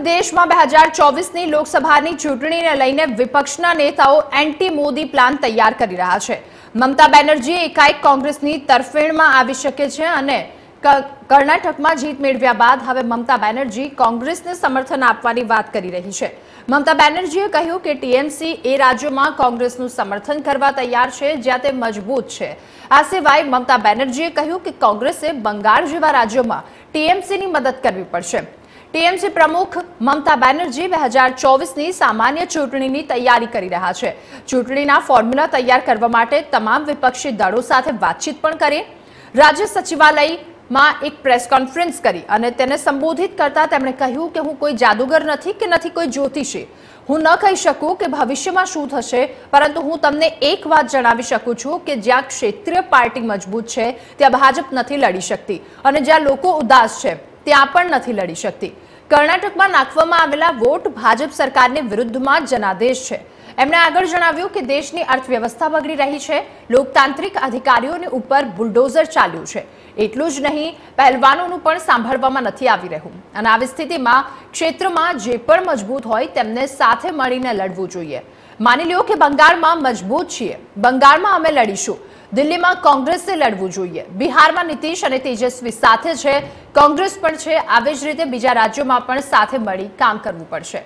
દેશમાં બે હજાર ચોવીસની લોકસભાની ચૂંટણીને લઈને વિપક્ષના નેતાઓ એન્ટી મોદી પ્લાન તૈયાર કરી રહ્યા છે. મમતા બેનર્જી એકાએક કોંગ્રેસની તરફેણમાં આવી શકે છે અને કર્ણાટકમાં જીત મેળવ્યા બાદ હવે મમતા બેનર્જી કોંગ્રેસને સમર્થન આપવાની વાત કરી રહી છે. મમતા બેનર્જીએ કહ્યું કે ટીએમસી એ રાજ્યોમાં કોંગ્રેસનું સમર્થન કરવા તૈયાર છે, જ્યાં તે મજબૂત છે. આ સિવાય મમતા બેનર્જીએ કહ્યું કે કોંગ્રેસે બંગાળ જેવા રાજ્યોમાં ટીએમસીની મદદ કરવી પડશે. ટીએમસી પ્રમુખ મમતા બેનર્જી બે હજાર ચોવીસની સામાન્ય ચૂંટણીની તૈયારી કરી રહ્યા છે. ચૂંટણીના ફોર્મ્યુલા તૈયાર કરવા માટે તમામ વિપક્ષી દળો સાથે વાતચીત પણ કરી. રાજ્ય સચિવાલયમાં એક પ્રેસ કોન્ફરન્સ કરી અને તેને સંબોધિત કરતા તેમણે કહ્યું કે હું કોઈ જાદુગર નથી કે નથી કોઈ જ્યોતિષી. હું ન કહી શકું કે ભવિષ્યમાં શું થશે, પરંતુ હું તમને એક વાત જણાવી શકું છું કે જ્યાં ક્ષેત્રીય પાર્ટી મજબૂત છે, ત્યાં ભાજપ નથી લડી શકતી અને જ્યાં લોકો ઉદાસ છે, ત્યાં પણ નથી લડી શકતી. કર્ણાટકમાં નાખવામાં આવેલા વોટ ભાજપ સરકારની વિરુદ્ધમાં જનાદેશ છે. એમણે આગળ જણાવ્યું કે દેશની અર્થવ્યવસ્થા બગડી રહી છે. લોકતાંત્રિક અધિકારીઓની ઉપર બુલડોઝર ચાલ્યું છે. એટલું જ નહીં, પહેલવાનોનું પણ સાંભળવામાં નથી આવી રહ્યું. અને આવી સ્થિતિમાં ક્ષેત્રમાં જે પણ મજબૂત હોય તેમને સાથે મળીને લડવું જોઈએ. માની લ્યો કે બંગાળમાં મજબૂત છીએ. બંગાળમાં અમે લડીશું. દિલ્હીમાં કોંગ્રેસે લડવું જોઈએ. બિહારમાં નીતિશ અને તેજસ્વી સાથે છે. કોંગ્રેસ પણ છે. આવી જ રીતે બીજા રાજ્યોમાં પણ સાથે મળી કામ કરવું પડશે.